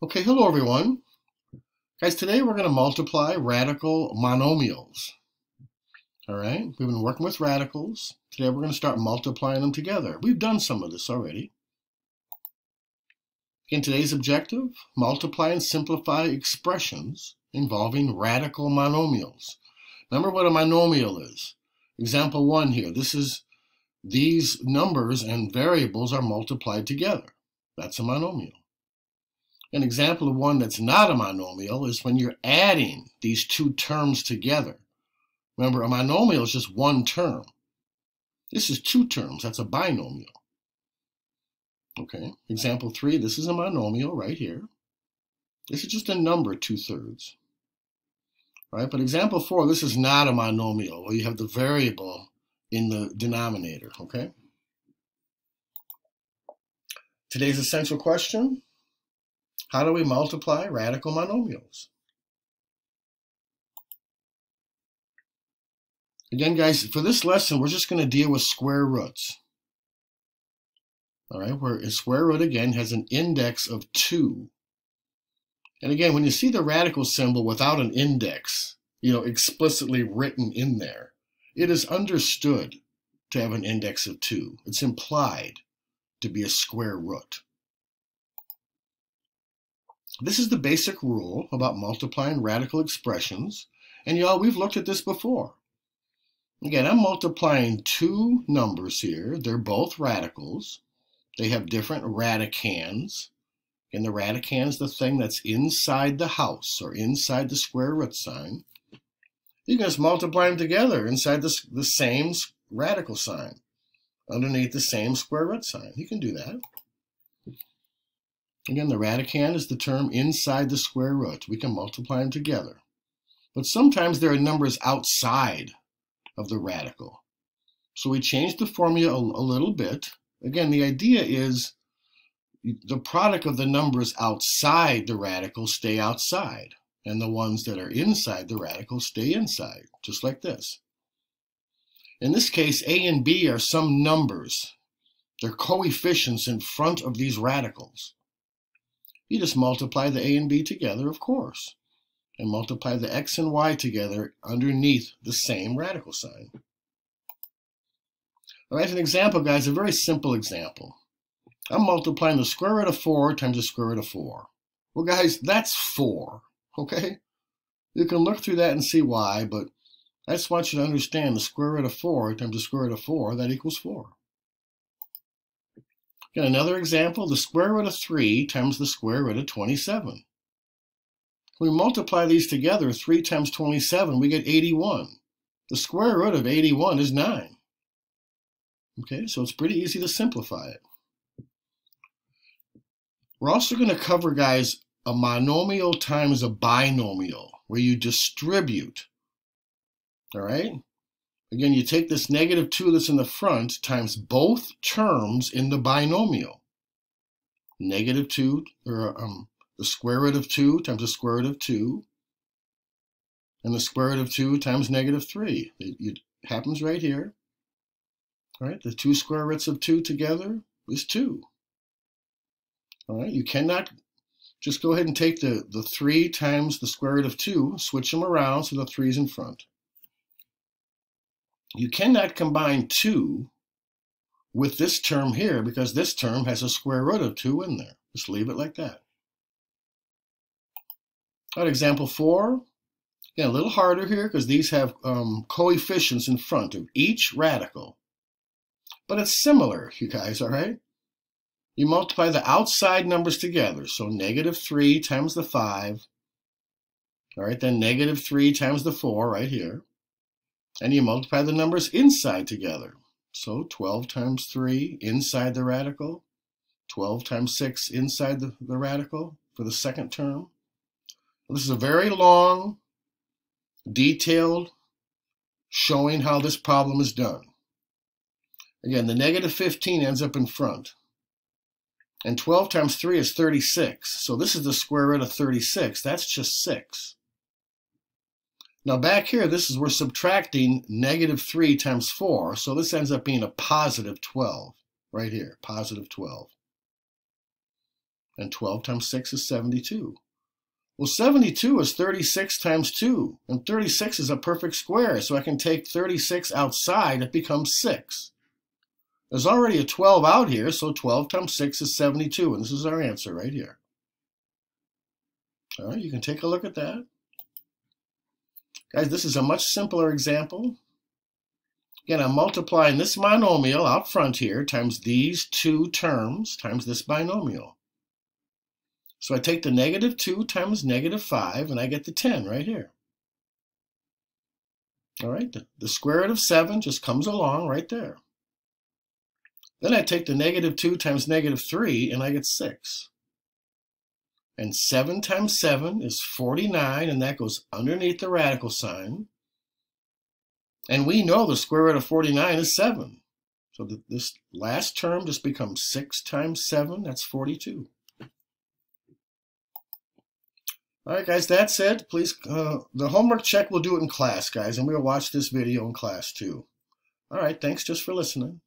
Okay, hello everyone. Guys, today we're going to multiply radical monomials. All right, we've been working with radicals. Today we're going to start multiplying them together. We've done some of this already. In today's objective, multiply and simplify expressions involving radical monomials. Remember what a monomial is. Example one here, this is these numbers and variables are multiplied together. That's a monomial. An example of one that's not a monomial is when you're adding these two terms together. Remember, a monomial is just one term. This is two terms. That's a binomial. Okay, example three, this is a monomial right here. This is just a number two-thirds. Right, but example four, this is not a monomial where you have the variable in the denominator, okay? Today's essential question, how do we multiply radical monomials? Again, guys, for this lesson, we're just going to deal with square roots. All right, where a square root, again, has an index of 2. And again, when you see the radical symbol without an index, you know, explicitly written in there, it is understood to have an index of 2. It's implied to be a square root. This is the basic rule about multiplying radical expressions. And y'all, we've looked at this before. Again, I'm multiplying two numbers here. They're both radicals. They have different radicands. And the radicand is the thing that's inside the house or inside the square root sign. You can just multiply them together inside the, the same radical sign underneath the same square root sign. You can do that. Again, the radicand is the term inside the square root. We can multiply them together. But sometimes there are numbers outside of the radical. So we change the formula a, a little bit. Again, the idea is the product of the numbers outside the radical stay outside, and the ones that are inside the radical stay inside, just like this. In this case, A and B are some numbers. They're coefficients in front of these radicals. You just multiply the a and b together, of course, and multiply the x and y together underneath the same radical sign. All right, an example, guys, a very simple example. I'm multiplying the square root of 4 times the square root of 4. Well, guys, that's 4, okay? You can look through that and see why, but I just want you to understand the square root of 4 times the square root of 4, that equals 4. Got another example, the square root of 3 times the square root of 27. we multiply these together, 3 times 27, we get 81. The square root of 81 is 9. Okay, so it's pretty easy to simplify it. We're also going to cover, guys, a monomial times a binomial, where you distribute. All right? Again, you take this negative 2 that's in the front times both terms in the binomial. Negative 2, or um, the square root of 2 times the square root of 2, and the square root of 2 times negative 3. It, it happens right here. All right, the two square roots of 2 together is 2. All right, you cannot just go ahead and take the, the 3 times the square root of 2, switch them around so the 3 is in front. You cannot combine 2 with this term here because this term has a square root of 2 in there. Just leave it like that. All right, example 4. Again, a little harder here because these have um, coefficients in front of each radical. But it's similar, you guys, all right? You multiply the outside numbers together. So negative 3 times the 5. All right, then negative 3 times the 4 right here and you multiply the numbers inside together. So 12 times 3 inside the radical, 12 times 6 inside the, the radical for the second term. This is a very long, detailed showing how this problem is done. Again, the negative 15 ends up in front. And 12 times 3 is 36. So this is the square root of 36. That's just 6. Now back here, this is we're subtracting negative 3 times 4, so this ends up being a positive 12 right here, positive 12. And 12 times 6 is 72. Well, 72 is 36 times 2, and 36 is a perfect square, so I can take 36 outside, it becomes 6. There's already a 12 out here, so 12 times 6 is 72, and this is our answer right here. All right, you can take a look at that. Guys, this is a much simpler example. Again, I'm multiplying this monomial out front here times these two terms times this binomial. So I take the negative 2 times negative 5, and I get the 10 right here. All right, the, the square root of 7 just comes along right there. Then I take the negative 2 times negative 3, and I get 6. And 7 times 7 is 49, and that goes underneath the radical sign. And we know the square root of 49 is 7. So the, this last term just becomes 6 times 7, that's 42. All right, guys, that's it. Please, uh, the homework check, we'll do it in class, guys, and we'll watch this video in class too. All right, thanks just for listening.